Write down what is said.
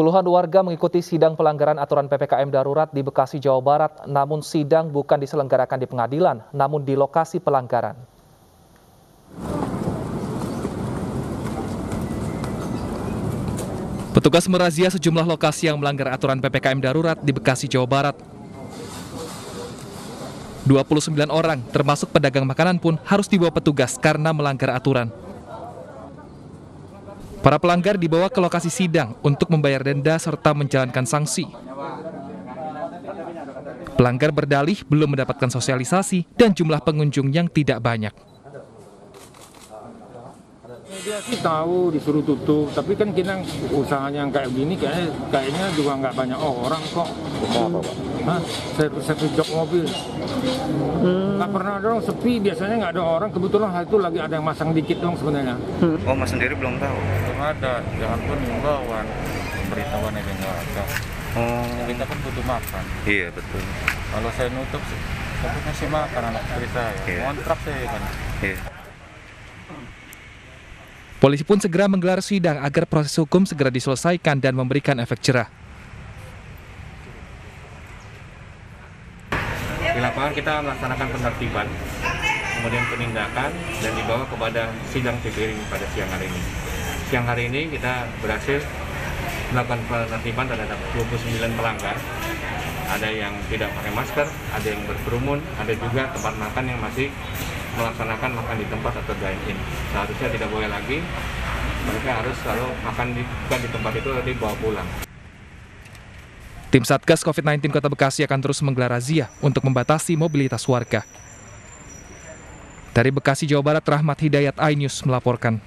Puluhan warga mengikuti sidang pelanggaran aturan PPKM darurat di Bekasi, Jawa Barat, namun sidang bukan diselenggarakan di pengadilan, namun di lokasi pelanggaran. Petugas merazia sejumlah lokasi yang melanggar aturan PPKM darurat di Bekasi, Jawa Barat. 29 orang, termasuk pedagang makanan pun harus dibawa petugas karena melanggar aturan. Para pelanggar dibawa ke lokasi sidang untuk membayar denda serta menjalankan sanksi. Pelanggar berdalih belum mendapatkan sosialisasi dan jumlah pengunjung yang tidak banyak. Dia sih tahu disuruh tutup, tapi kan kita usahanya yang kayak gini kayaknya, kayaknya juga nggak banyak orang kok. Apa, Pak? Hah? Servis jok mobil. Nggak pernah ada orang sepi, biasanya nggak ada orang. Kebetulan hari itu lagi ada yang masang dikit dong sebenarnya. Oh, Mas sendiri belum tahu. belum ada jangan pun himbauan pemberitahuan yang nggak ada Oh, kita kan butuh makan iya betul. kalau saya nutup saya kasih makan anak istri saya Iya. kontrak saya kan Iya. Polisi pun segera menggelar sidang agar proses hukum segera diselesaikan dan memberikan efek jerah. Di lapangan kita melaksanakan penertiban, kemudian penindakan, dan dibawa kepada sidang TPRI pada siang hari ini. Siang hari ini kita berhasil melakukan penertiban terhadap 29 pelanggar. Ada yang tidak pakai masker, ada yang berkerumun, ada juga tempat makan yang masih melaksanakan makan di tempat atau dine-in. Seharusnya tidak boleh lagi, mereka harus selalu makan di, bukan di tempat itu, tapi dibawa pulang. Tim Satgas COVID-19 Kota Bekasi akan terus menggelar razia untuk membatasi mobilitas warga. Dari Bekasi, Jawa Barat, Rahmat Hidayat, iNews melaporkan.